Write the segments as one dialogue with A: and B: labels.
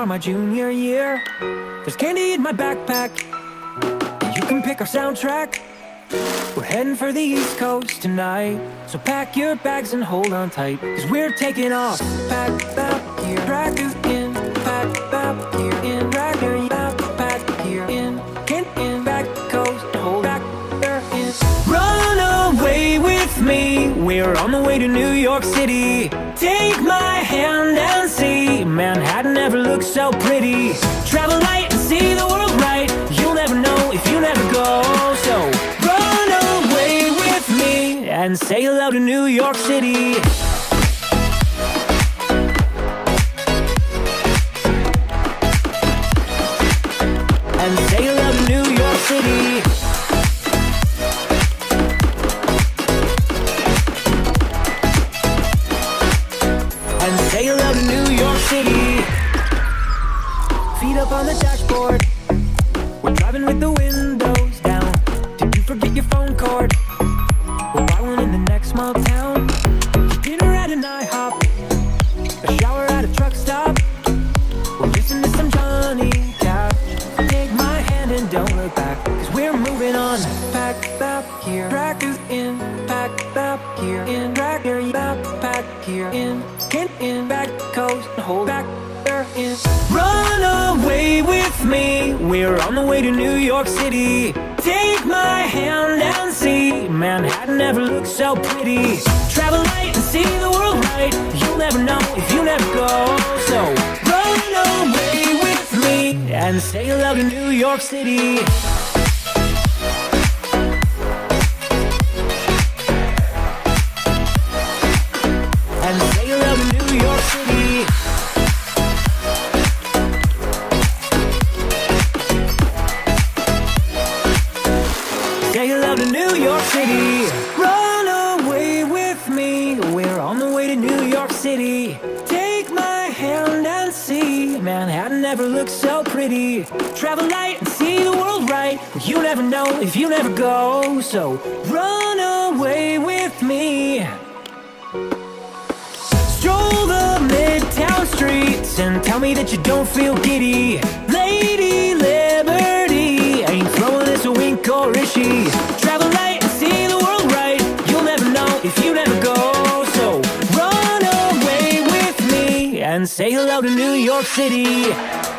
A: Car my junior year. There's candy in my backpack. And you can pick our soundtrack. We're heading for the East Coast tonight. So pack your bags and hold on tight. Cause we're taking off. Pack back here. To New York City. Next small town. Dinner at an IHOP. A shower at a truck stop. We'll listen to some Johnny Cash. Take my hand and don't look back. Cause we're moving on. Pack back here. You in. Pack back here. In. Drag your backpack here. In. Get in. Back coast. Hold back there in. Run away with me. We're on the way to New York City. Take my hand and see. Manhattan never looked so pretty. Travel light and see the world right. You'll never know if you never go. So run away with me and say hello to New York City. Run away with me. We're on the way to New York City. Take my hand and see. Manhattan never looked so pretty. Travel light and see the world right. You never know if you never go. So run away with me. Stroll the midtown streets and tell me that you don't feel giddy. Lady Liberty ain't throwing us a wink or is she? And say hello to New York City.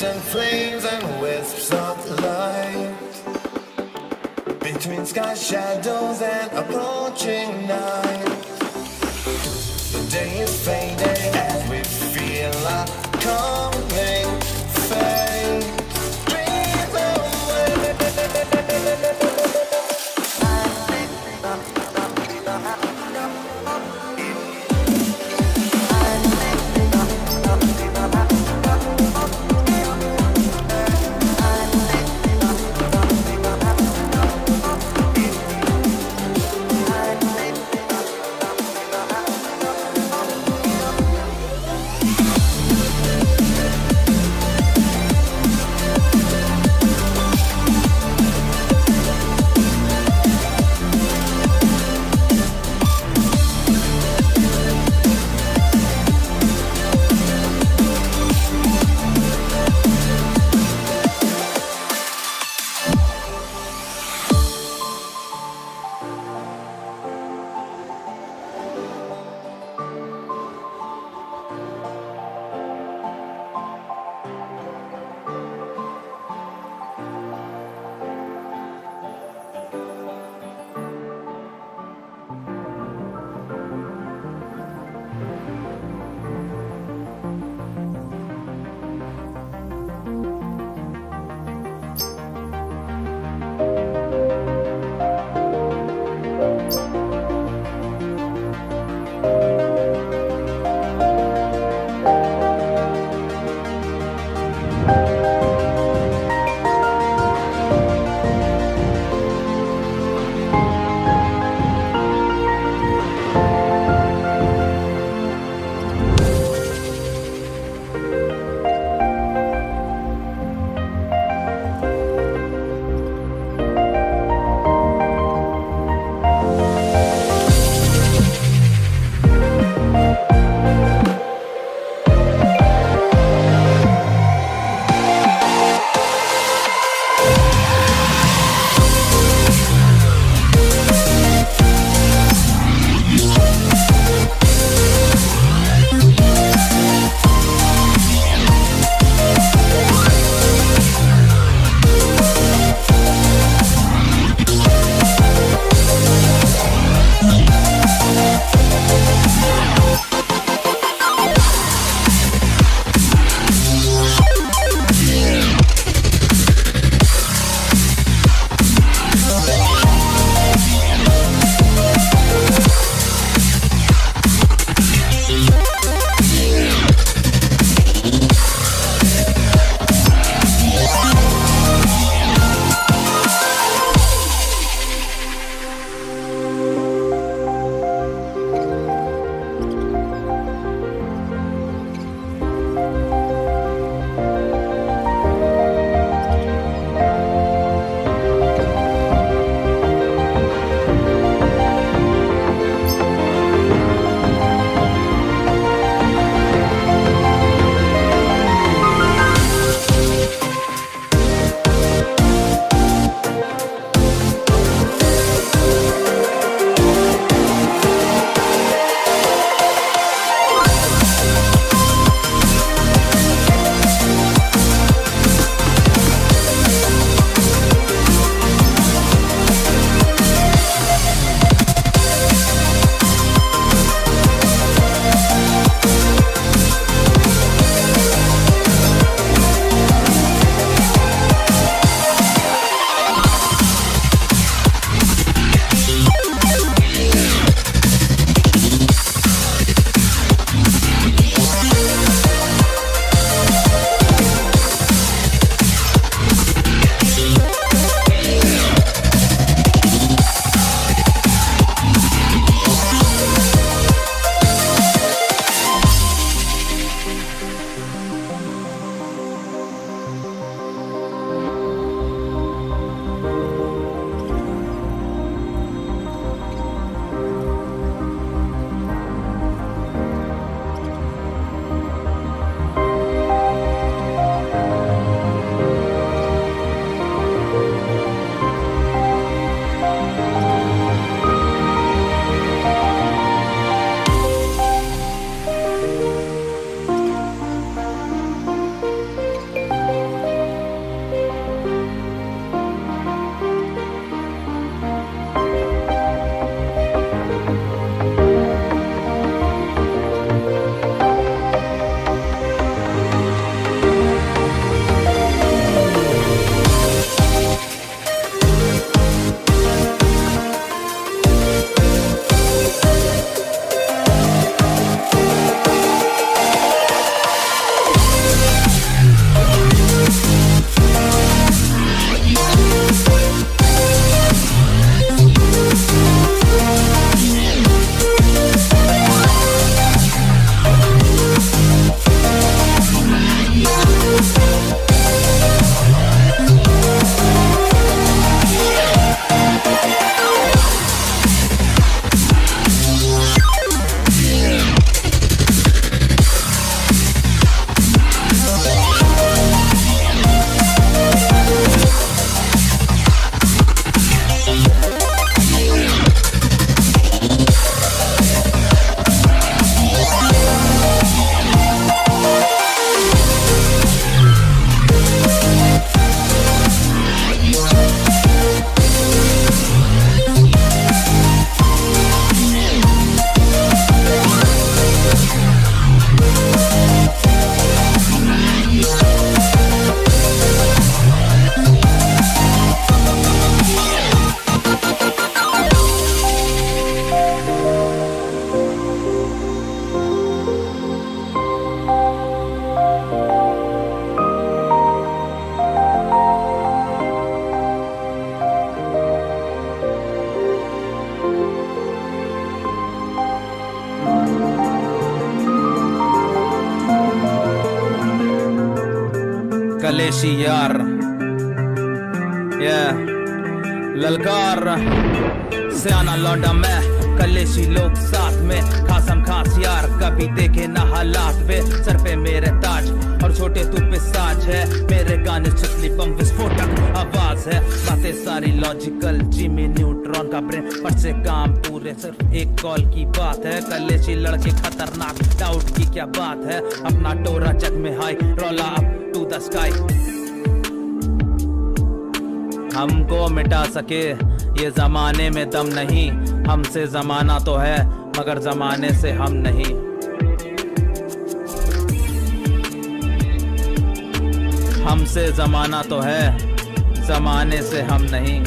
B: And flames and wisps of light. Between sky shadows and approaching night.
C: कलेशी यार ये ललकार। सियाना लौंडा मैं, कलेशी लोग साथ में, खासम खास यार, कभी देखे ना हालात पे, सर पे मेरे ताज, और छोटे तू पे साज है, मेरे गाने चुतली बम विस्फोटक आवाज़ है, बातें सारी लॉजिकल जिमी न्यूट्रॉन का ब्रेन फट से काम पूरे, सिर्फ़ एक कॉल की बात है, कलेशी लड़के खतरनाक डाउट की क्या बात है, अपना टोरा जग में हाई रोला अप टू द स्काई हमको मिटा सके ये जमाने में दम नहीं। हमसे जमाना तो है, मगर जमाने से हम नहीं। हमसे जमाना तो है, जमाने से हम नहीं।